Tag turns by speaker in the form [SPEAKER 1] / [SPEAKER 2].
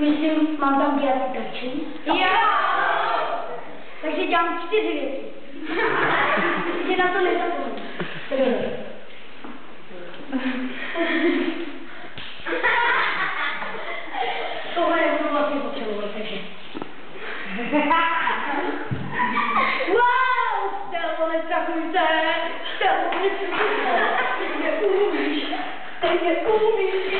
[SPEAKER 1] Myslím, mám tam dělat točení.
[SPEAKER 2] Jo!
[SPEAKER 1] Takže dělám čtyři věci. Že na to nezapomenu. Tohle je to vlastně potřeboval, takže. wow! Stelvo, nestrachuj se! Stelvo, nestrachuj se! Ty mě umíš! Ty mě umíš!